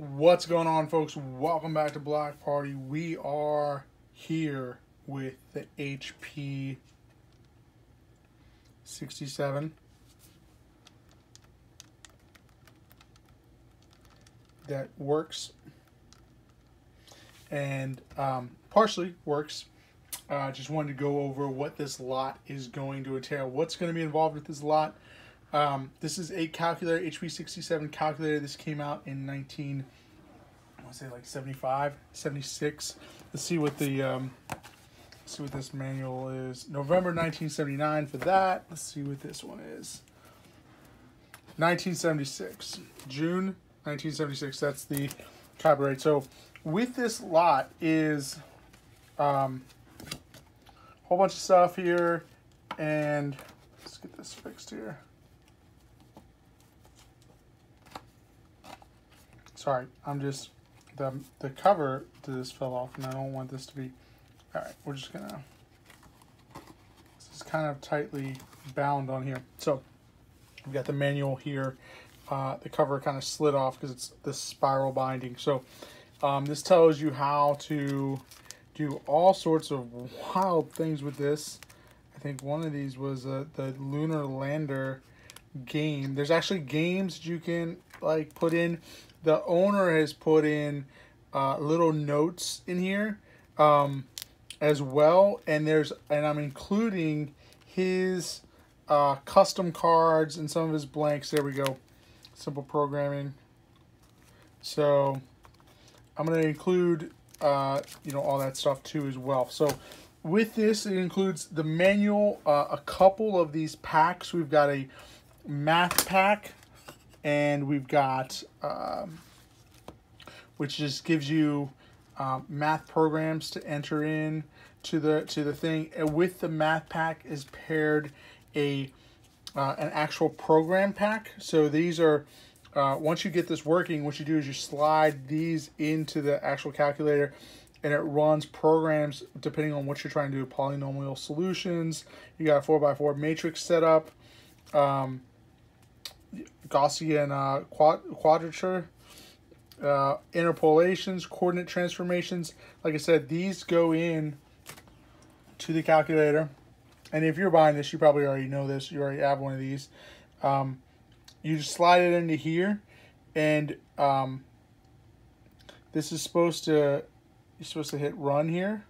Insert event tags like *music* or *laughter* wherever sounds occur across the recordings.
What's going on, folks? Welcome back to Black Party. We are here with the HP 67 that works and um, partially works. Uh, just wanted to go over what this lot is going to entail. What's going to be involved with this lot? Um, this is a calculator, HP67 calculator. This came out in 19, I want to say like 75, 76. Let's see what the, um, see what this manual is. November 1979 for that. Let's see what this one is. 1976, June 1976. That's the copyright. So with this lot is um, a whole bunch of stuff here, and let's get this fixed here. Sorry, I'm just the the cover to this fell off, and I don't want this to be. All right, we're just gonna. This is kind of tightly bound on here, so we've got the manual here. Uh, the cover kind of slid off because it's the spiral binding. So um, this tells you how to do all sorts of wild things with this. I think one of these was uh, the lunar lander game. There's actually games you can like put in the owner has put in uh, little notes in here um, as well, and there's and I'm including his uh, custom cards and some of his blanks. There we go, simple programming. So I'm going to include uh, you know all that stuff too as well. So with this, it includes the manual, uh, a couple of these packs. We've got a math pack and we've got um, which just gives you um, math programs to enter in to the to the thing. And with the math pack is paired a uh, an actual program pack. So these are uh, once you get this working, what you do is you slide these into the actual calculator and it runs programs depending on what you're trying to do. Polynomial solutions. You got a 4x4 matrix setup. Um, Gaussian uh, quad quadrature, uh, interpolations, coordinate transformations. Like I said, these go in to the calculator. And if you're buying this, you probably already know this. You already have one of these. Um, you just slide it into here, and um, this is supposed to you're supposed to hit run here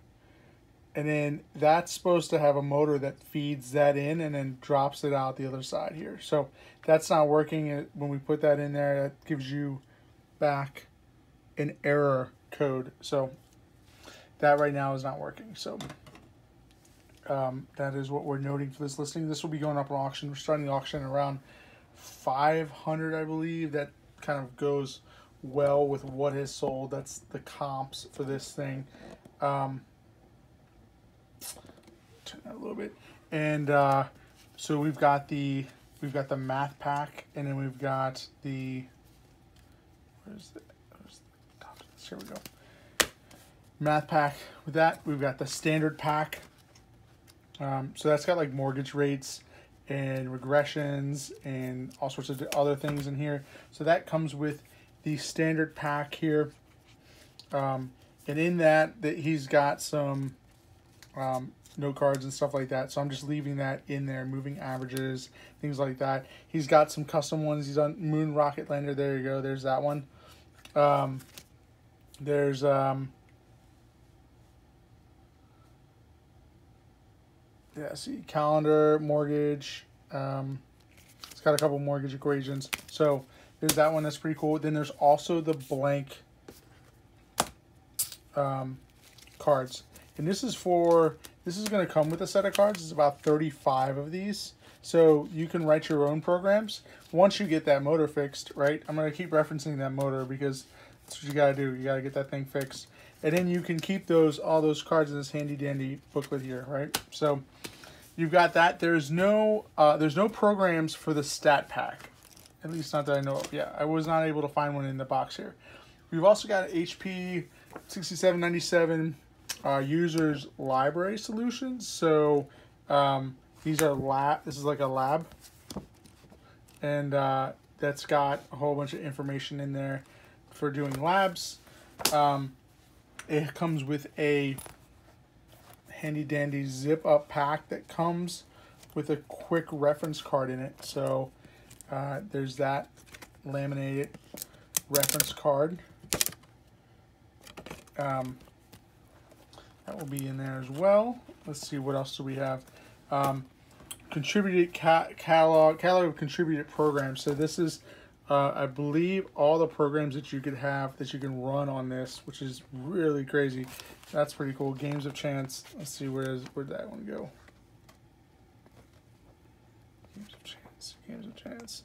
and then that's supposed to have a motor that feeds that in and then drops it out the other side here. So that's not working. When we put that in there, that gives you back an error code. So that right now is not working. So um, that is what we're noting for this listing. This will be going up on auction. We're starting the auction around 500, I believe. That kind of goes well with what is sold. That's the comps for this thing. Um, turn that a little bit. And uh, so we've got the we've got the math pack, and then we've got the where's the, where's the top of this? Here we go. Math pack. With that, we've got the standard pack. Um, so that's got like mortgage rates and regressions and all sorts of other things in here. So that comes with the standard pack here. Um, and in that, that he's got some um, note cards and stuff like that. So I'm just leaving that in there, moving averages, things like that. He's got some custom ones. He's on Moon Rocket Lander. There you go. There's that one. Um, there's um, yeah, see calendar, mortgage. Um, it's got a couple mortgage equations. So there's that one. That's pretty cool. Then there's also the blank um, cards. And this is for this is going to come with a set of cards. It's about 35 of these. So you can write your own programs. Once you get that motor fixed, right? I'm going to keep referencing that motor because that's what you got to do. You got to get that thing fixed. And then you can keep those all those cards in this handy dandy booklet here, right? So you've got that. There's no uh, there's no programs for the stat pack. At least not that I know of. Yeah, I was not able to find one in the box here. We've also got HP 6797 uh, users library solutions. So um, these are lab. This is like a lab, and uh, that's got a whole bunch of information in there. for doing labs. Um, it comes with a handy dandy zip up pack that comes with a quick reference card in it. So uh, there's that laminated reference card. Um, that will be in there as well. Let's see what else do we have. Um, contributed ca catalog catalog contributed programs. So this is, uh, I believe, all the programs that you could have that you can run on this, which is really crazy. That's pretty cool. Games of Chance. Let's see where is where did that one go? Games of Chance. Games of Chance.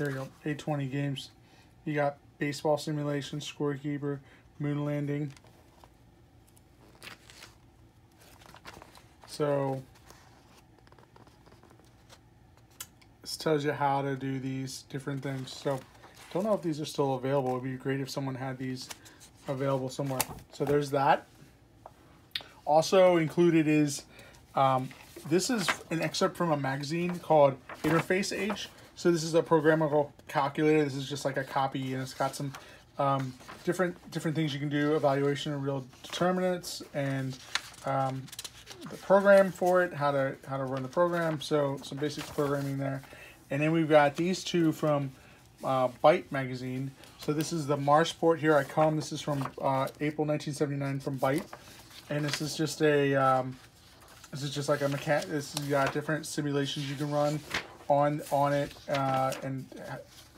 There you go. 820 games. You got baseball simulation, scorekeeper, moon landing. So this tells you how to do these different things. So don't know if these are still available. It'd be great if someone had these available somewhere. So there's that. Also included is um, this is an excerpt from a magazine called Interface Age. So this is a programmable calculator. This is just like a copy, and it's got some um, different different things you can do, evaluation of real determinants, and um, the program for it, how to how to run the program. So some basic programming there, and then we've got these two from uh, Byte magazine. So this is the Marsport Here I Come. This is from uh, April 1979 from Byte, and this is just a um, this is just like a mechan. This has got different simulations you can run on on it uh, and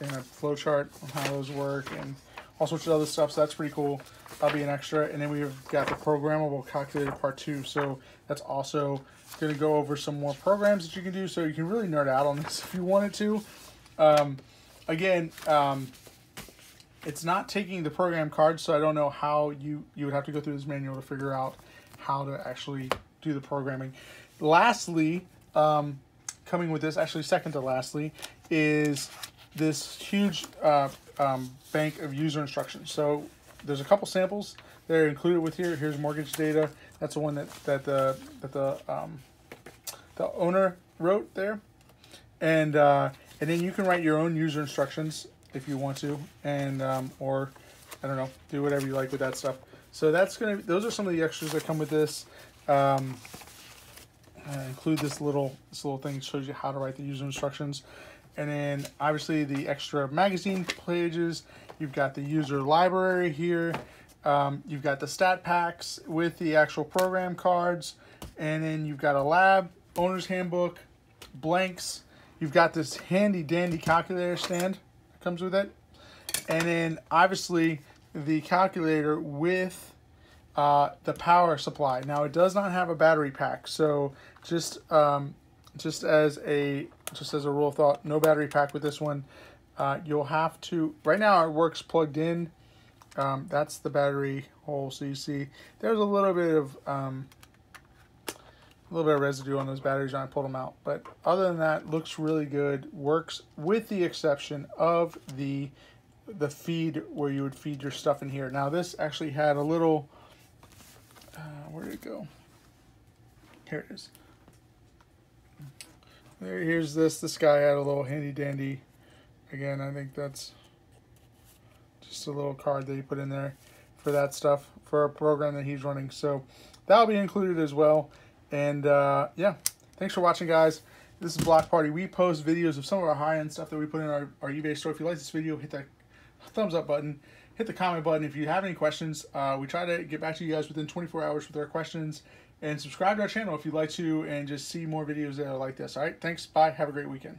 in a flow chart on how those work and all sorts of other stuff. So that's pretty cool. That'll be an extra. And then we've got the programmable calculator part two. So that's also going to go over some more programs that you can do. So you can really nerd out on *laughs* this if you wanted to. Um, again, um, it's not taking the program card, so I don't know how you, you would have to go through this manual to figure out how to actually do the programming. Lastly, um, coming with this, actually second to lastly, is this huge uh, um, bank of user instructions. So there's a couple samples that are included with here. Here's mortgage data. That's the one that, that the that the um, the owner wrote there, and uh, and then you can write your own user instructions if you want to, and um, or I don't know, do whatever you like with that stuff. So that's gonna. Those are some of the extras that come with this. Um, uh, include this little this little thing shows you how to write the user instructions. And then obviously the extra magazine pages. You've got the user library here. Um, you've got the stat packs with the actual program cards. And then you've got a lab owner's handbook blanks. You've got this handy dandy calculator stand that comes with it. And then obviously the calculator with uh, the power supply. Now it does not have a battery pack, so just um, just as a just as a rule of thought, no battery pack with this one. Uh, you'll have to. Right now it works plugged in. Um, that's the battery hole. So you see there's a little bit of um, a little bit of residue on those batteries when I pulled them out. But other than that, looks really good. Works with the exception of the the feed where you would feed your stuff in here. Now this actually had a little where did it go? Here it is. There, here's this. This guy had a little handy dandy. Again, I think that's just a little card that he put in there for that stuff for a program that he's running. So that'll be included as well. And uh, yeah, thanks for watching, guys. This is Block Party. We post videos of some of our high-end stuff that we put in our, our eBay store. If you like this video, hit that thumbs up button hit the comment button if you have any questions. Uh, we try to get back to you guys within 24 hours with our questions. And subscribe to our channel if you'd like to and just see more videos that are like this. All right, thanks. Bye. Have a great weekend.